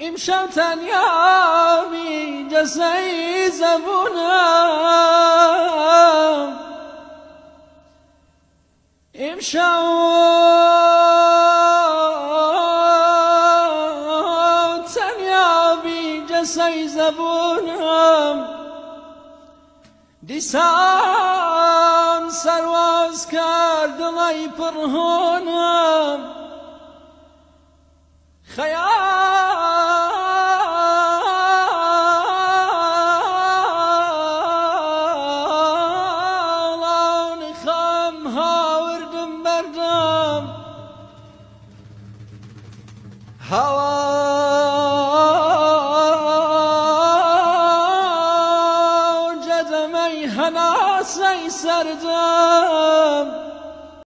امشب تنیامی جسه امشب تنیامی جسه زبونم. دیسان سرواز کرد دڵی پڕهۆنم خەیاڵان خەم هاوردم بەردەم جەدەمەی هەناسەی سەردەم